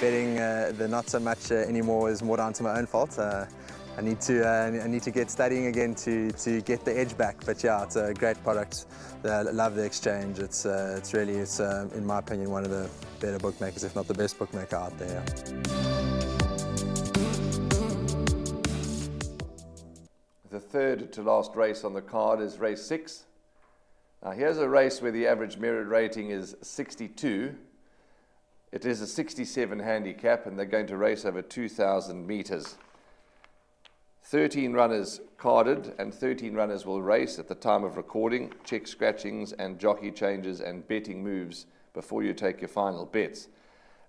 betting, uh, the not so much uh, anymore is more down to my own fault. Uh, I need to uh, I need to get studying again to to get the edge back. But yeah, it's a great product. I love the exchange. It's uh, it's really it's uh, in my opinion one of the better bookmakers, if not the best bookmaker out there. The third to last race on the card is race six. Now here's a race where the average merit rating is 62. It is a 67 handicap and they're going to race over 2,000 meters. 13 runners carded and 13 runners will race at the time of recording. Check scratchings and jockey changes and betting moves before you take your final bets.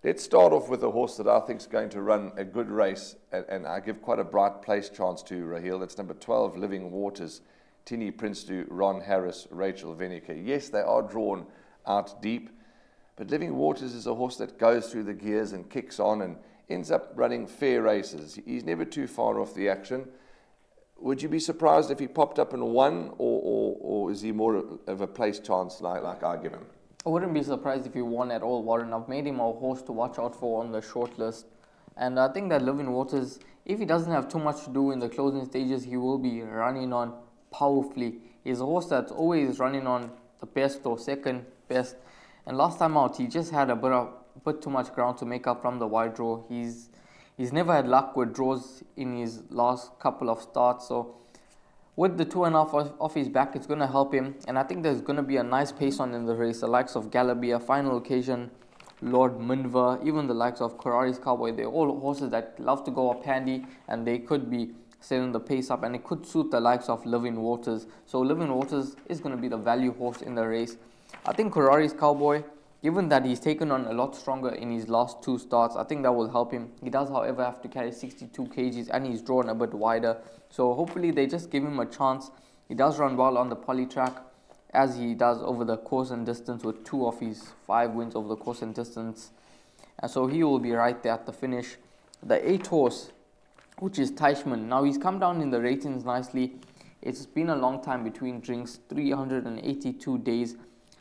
Let's start off with a horse that I think is going to run a good race and, and I give quite a bright place chance to Raheel. That's number 12, Living Waters. Tini Prinsloo, Ron Harris, Rachel Veniker. Yes, they are drawn out deep, but Living Waters is a horse that goes through the gears and kicks on and ends up running fair races. He's never too far off the action. Would you be surprised if he popped up and won, or, or, or is he more of a place chance like, like I give him? I wouldn't be surprised if he won at all, Warren. I've made him a horse to watch out for on the short list. And I think that Living Waters, if he doesn't have too much to do in the closing stages, he will be running on powerfully. He's a horse that's always running on the best or second best. And last time out, he just had a bit of put too much ground to make up from the wide draw. He's he's never had luck with draws in his last couple of starts. So with the two and a half off his back, it's going to help him. And I think there's going to be a nice pace on in the race. The likes of Galabia, Final Occasion, Lord Minver, even the likes of Corrales Cowboy. They're all horses that love to go up handy and they could be setting the pace up and it could suit the likes of Living Waters. So Living Waters is going to be the value horse in the race. I think Corrales Cowboy Given that he's taken on a lot stronger in his last two starts, I think that will help him. He does, however, have to carry 62 kgs and he's drawn a bit wider. So hopefully they just give him a chance. He does run well on the poly track as he does over the course and distance with two of his five wins over the course and distance. And so he will be right there at the finish. The eight horse, which is Teichmann. Now he's come down in the ratings nicely. It's been a long time between drinks, 382 days.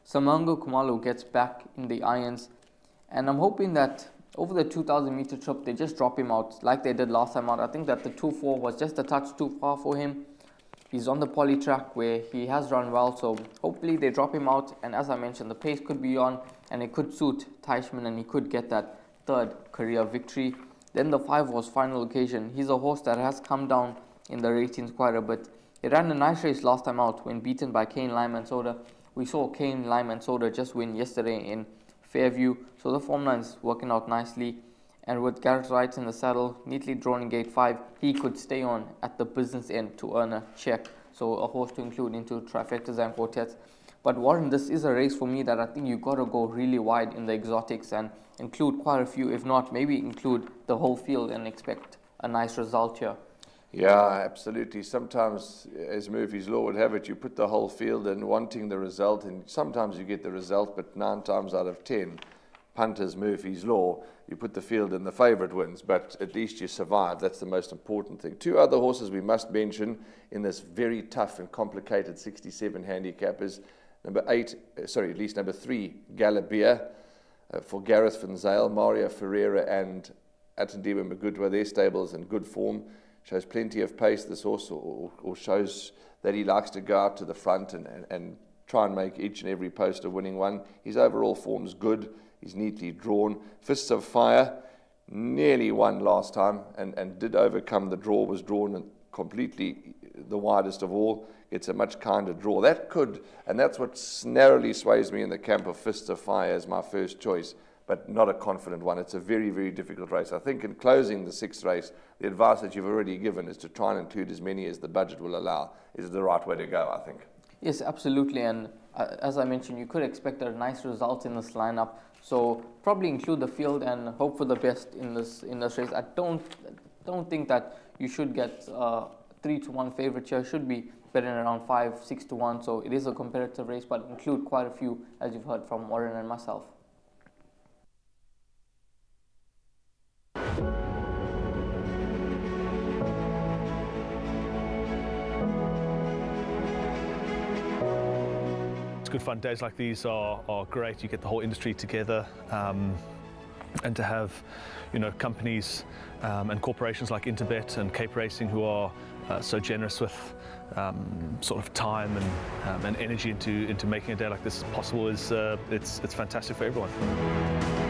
S'manga Khumalo gets back in the irons. And I'm hoping that over the 2000 meter trip, they just drop him out like they did last time out. I think that the 2 4 was just a touch too far for him. He's on the poly track where he has run well, so hopefully they drop him out. And as I mentioned, the pace could be on and it could suit Teichmann and he could get that third career victory. Then the 5 was final occasion. He's a horse that has come down in the ratings quite a bit. He ran a nice race last time out when beaten by Kane Lime and Soda. We saw Kane, Lime and Soda just win yesterday in Fairview, so the form line is working out nicely. And with Garrett Wright in the saddle, neatly drawn in gate 5, he could stay on at the business end to earn a check. So a horse to include into trifectas and quartets. But Warren, this is a race for me that I think you've got to go really wide in the exotics and include quite a few, if not maybe include the whole field and expect a nice result here. Yeah, absolutely. Sometimes, as Murphy's Law would have it, you put the whole field in wanting the result, and sometimes you get the result, but nine times out of ten, punters Murphy's Law, you put the field in, the favourite wins, but at least you survive. That's the most important thing. Two other horses we must mention in this very tough and complicated 67 handicap is number eight, uh, sorry, at least number three, Galabia uh, for Gareth Van Zyl, Mario Ferreira, and Athandiwe Mgudlwa. Their stables in good form shows plenty of pace, this horse, or, or shows that he likes to go out to the front and, and, and try and make each and every post a winning one. His overall form's good. He's neatly drawn. Fists of Fire nearly won last time and, and did overcome the draw, was drawn completely the widest of all. It's a much kinder draw. That could, and that's what narrowly sways me in the camp of Fists of Fire as my first choice but not a confident one. It's a very, very difficult race. I think in closing the sixth race, the advice that you've already given is to try and include as many as the budget will allow is the right way to go, I think. Yes, absolutely. And uh, as I mentioned, you could expect a nice result in this lineup. So probably include the field and hope for the best in this in this race. I don't don't think that you should get uh, three to one favorite here. Should be betting around five, six to one. So it is a competitive race, but include quite a few, as you've heard from Warren and myself. It's good fun. Days like these are, are great. You get the whole industry together. Um, and to have you know companies um, and corporations like Interbet and Cape Racing who are uh, so generous with um, sort of time and, um, and energy into into making a day like this possible is uh, it's it's fantastic for everyone.